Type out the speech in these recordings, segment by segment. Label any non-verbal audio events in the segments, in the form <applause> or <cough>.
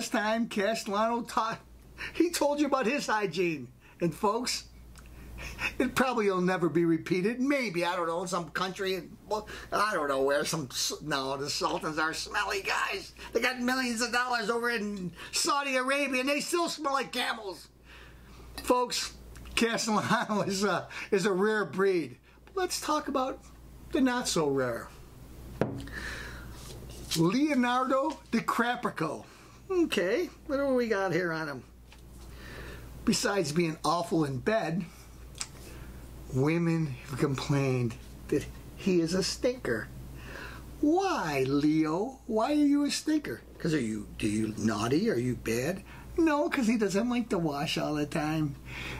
last time Castellano taught, he told you about his hygiene. And folks, it probably will never be repeated. Maybe, I don't know, some country, well, I don't know where, some, no, the Sultans are smelly guys. They got millions of dollars over in Saudi Arabia and they still smell like camels. Folks, Castellano <laughs> is a, is a rare breed. Let's talk about the not so rare. Leonardo DiCaprio. Okay, what do we got here on him? Besides being awful in bed, women have complained that he is a stinker. Why, Leo? Why are you a stinker? Because are you do you naughty? Are you bad? No, because he doesn't like to wash all the time.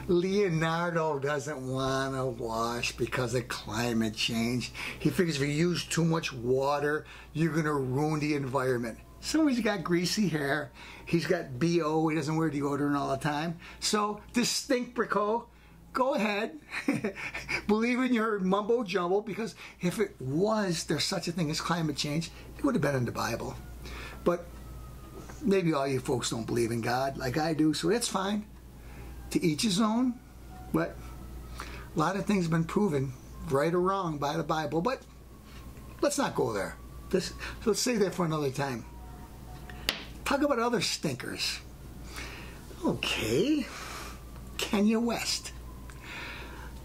Leonardo doesn't want to wash because of climate change. He figures if you use too much water, you're going to ruin the environment. So he's got greasy hair. He's got BO. He doesn't wear deodorant all the time. So stink brico, go ahead. <laughs> Believe in your mumbo jumbo because if it was there's such a thing as climate change, it would have been in the Bible. But maybe all you folks don't believe in God like I do, so that's fine. To each his own. But a lot of things have been proven right or wrong by the Bible. But let's not go there. This, let's save that for another time. Talk about other stinkers. Okay. Kanye West.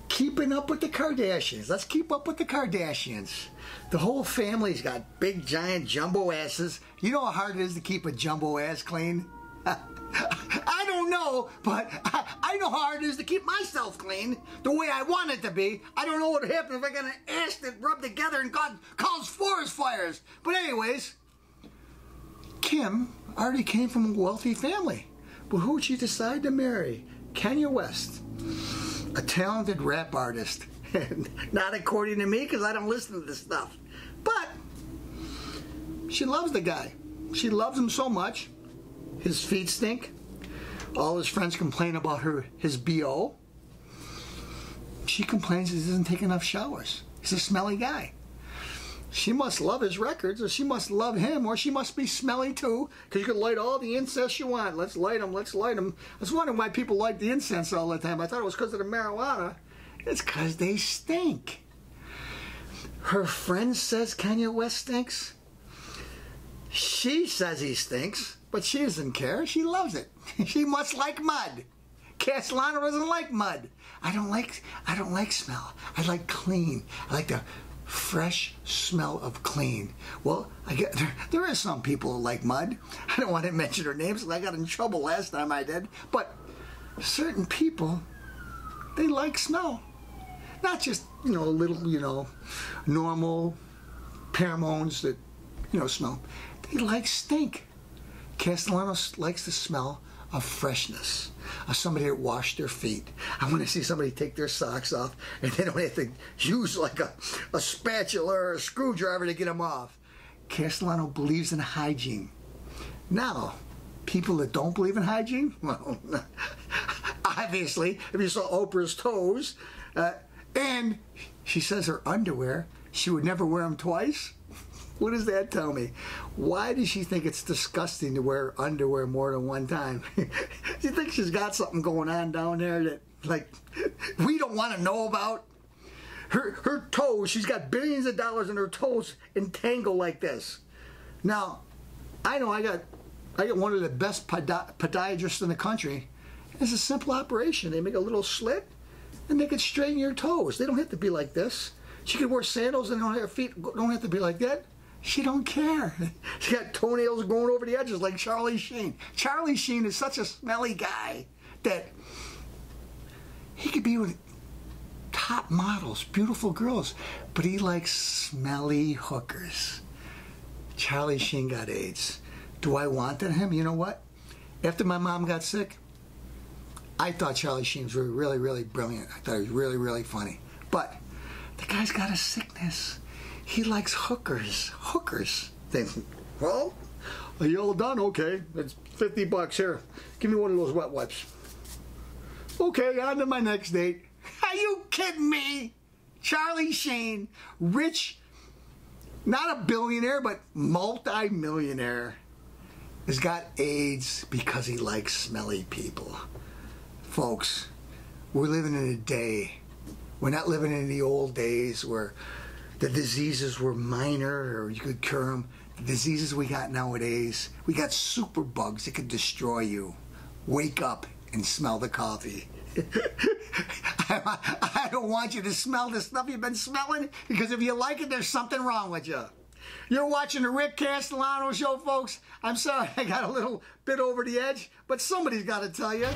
Keeping up with the Kardashians. Let's keep up with the Kardashians. The whole family's got big, giant jumbo asses. You know how hard it is to keep a jumbo ass clean? <laughs> I don't know, but I, <laughs> I, know how hard it is to keep myself clean the way I want it to be. I don't know what would happen if I got an ass that rubbed together and got, caused forest fires. But anyways, Kim already came from a wealthy family. But who'd she decide to marry? Kanye West, a talented rap artist. <laughs> Not according to me, because I don't listen to this stuff. But she loves the guy. She loves him so much. His feet stink. All his friends complain about her his BO. She complains he doesn't take enough showers. He's a smelly guy. She must love his records, or she must love him, or she must be smelly too, because you can light all the incense you want. Let's light them, let's light them. I was wondering why people like the incense all the time. I thought it was because of the marijuana. It's because they stink. Her friend says Kanye West stinks. She says he stinks, but she doesn't care. She loves it. <laughs> she must like mud. Castellano doesn't like mud. I don't like I don't like smell. I like clean. I like the fresh smell of clean. Well, I get there, there is some people who like mud. <laughs> I don't want to mention their names because I got in trouble last time I did. But certain people, they like smell. Not just, you know, a little, you know, normal pheromones that, you know, smell. They like stink. Castellanos likes the smell of freshness, of somebody that washed their feet. I want to see somebody take their socks off and they don't have to use like a, a spatula or a screwdriver to get them off. Castellano believes in hygiene. Now, people that don't believe in hygiene, <laughs> well, obviously, if you saw Oprah's toes, uh, and she says her underwear, she would never wear them twice. What does that tell me? Why does she think it's disgusting to wear underwear more than one time? <laughs> you think she's got something going on down there that, like, we don't want to know about? Her, her toes, she's got billions of dollars in her toes entangled like this. Now, I know I got, I got one of the best podiatrists in the country. It's a simple operation. They make a little slit and they can straighten your toes. They don't have to be like this. She could wear sandals and her feet don't have to be like that. She don't care. <laughs> She got toenails going over the edges like Charlie Sheen. Charlie Sheen is such a smelly guy that he could be with top models, beautiful girls, but he likes smelly hookers. Charlie Sheen got AIDS. Do I want that him? You know what? After my mom got sick, I thought Charlie Sheen was really, really brilliant. I thought he was really, really funny. But the guy's got a sickness. He likes hookers. Hookers. They, well, are you all done? Okay, it's 50 bucks. Here, give me one of those wet wipes. Okay, on to my next date. Are you kidding me? Charlie Sheen, rich, not a billionaire, but multi-millionaire. has got AIDS because he likes smelly people. Folks, we're living in a day. We're not living in the old days where the diseases were minor or you could cure them. The diseases we got nowadays, we got super bugs that could destroy you. Wake up and smell the coffee. <laughs> I don't want you to smell the stuff you've been smelling because if you like it, there's something wrong with you. You're watching the Rick Castellano show, folks. I'm sorry <laughs> I got a little bit over the edge, but somebody's got to tell you.